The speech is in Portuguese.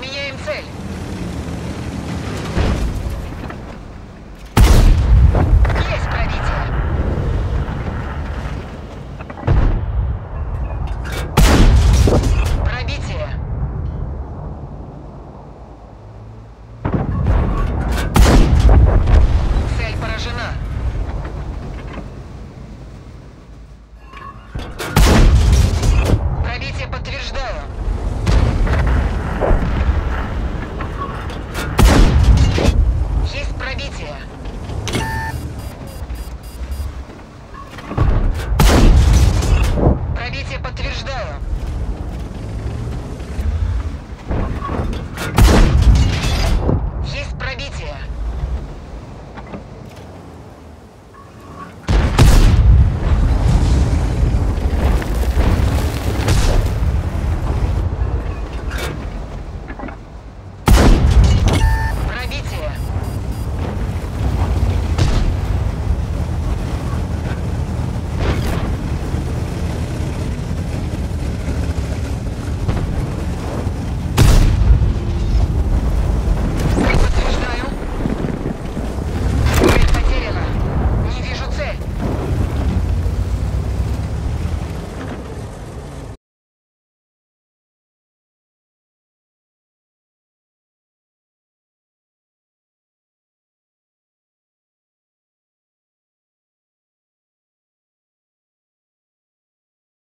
Меняем цель.